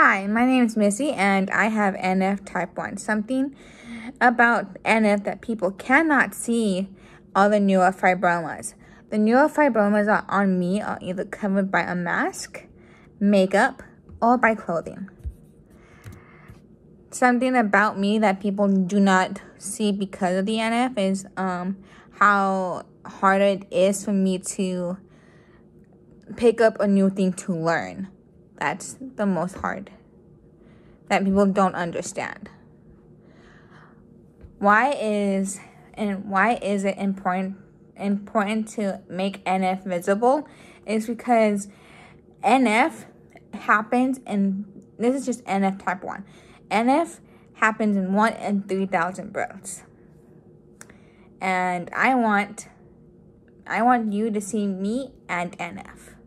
Hi, my name is Missy and I have NF type 1. Something about NF that people cannot see are the neurofibromas. The neurofibromas are on me are either covered by a mask, makeup, or by clothing. Something about me that people do not see because of the NF is um, how hard it is for me to pick up a new thing to learn. That's the most hard that people don't understand. Why is and why is it important important to make NF visible is because NF happens and this is just NF type 1. NF happens in 1 in 3,000 births. And I want I want you to see me and NF.